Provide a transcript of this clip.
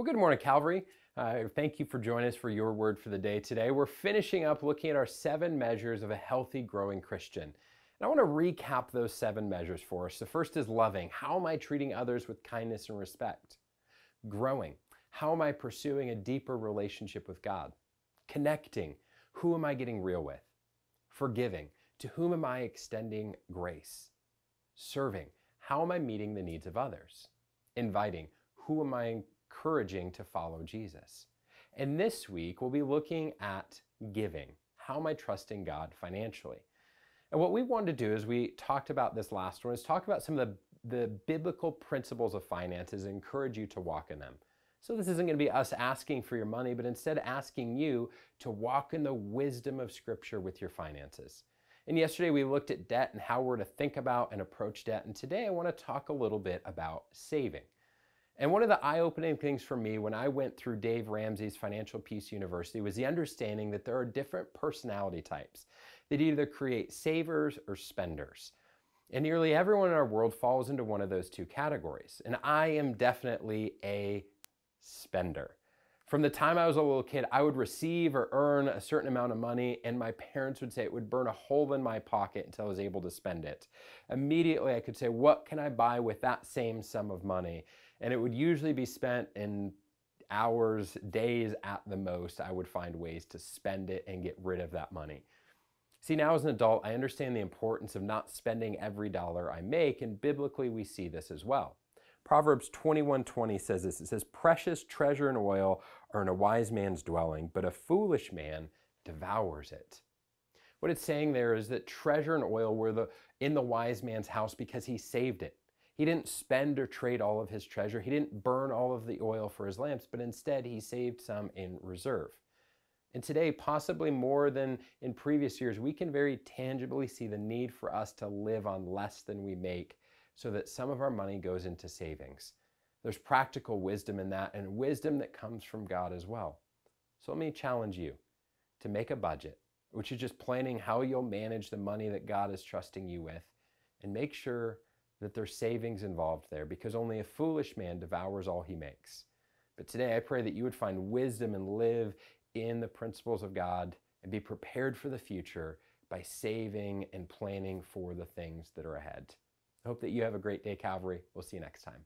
Well, good morning, Calvary. Uh, thank you for joining us for your word for the day today. We're finishing up looking at our seven measures of a healthy, growing Christian. And I want to recap those seven measures for us. The first is loving. How am I treating others with kindness and respect? Growing. How am I pursuing a deeper relationship with God? Connecting. Who am I getting real with? Forgiving. To whom am I extending grace? Serving. How am I meeting the needs of others? Inviting. Who am I encouraging to follow Jesus. And this week, we'll be looking at giving. How am I trusting God financially? And what we wanted to do is we talked about this last one, is talk about some of the, the biblical principles of finances and encourage you to walk in them. So this isn't going to be us asking for your money, but instead asking you to walk in the wisdom of Scripture with your finances. And yesterday we looked at debt and how we're to think about and approach debt. And today I want to talk a little bit about saving. And one of the eye opening things for me when I went through Dave Ramsey's Financial Peace University was the understanding that there are different personality types that either create savers or spenders. And nearly everyone in our world falls into one of those two categories. And I am definitely a spender. From the time I was a little kid, I would receive or earn a certain amount of money, and my parents would say it would burn a hole in my pocket until I was able to spend it. Immediately, I could say, What can I buy with that same sum of money? and it would usually be spent in hours, days at the most. I would find ways to spend it and get rid of that money. See, now as an adult, I understand the importance of not spending every dollar I make, and biblically we see this as well. Proverbs 21:20 says this. It says, "Precious treasure and oil are in a wise man's dwelling, but a foolish man devours it." What it's saying there is that treasure and oil were the, in the wise man's house because he saved it. He didn't spend or trade all of his treasure. He didn't burn all of the oil for his lamps, but instead he saved some in reserve. And today, possibly more than in previous years, we can very tangibly see the need for us to live on less than we make so that some of our money goes into savings. There's practical wisdom in that and wisdom that comes from God as well. So let me challenge you to make a budget, which is just planning how you'll manage the money that God is trusting you with, and make sure that there's savings involved there because only a foolish man devours all he makes. But today I pray that you would find wisdom and live in the principles of God and be prepared for the future by saving and planning for the things that are ahead. Hope that you have a great day, Calvary. We'll see you next time.